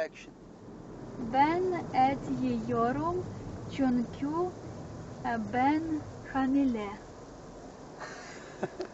Action. Ben et yiyorum çünkü uh, ben hamile.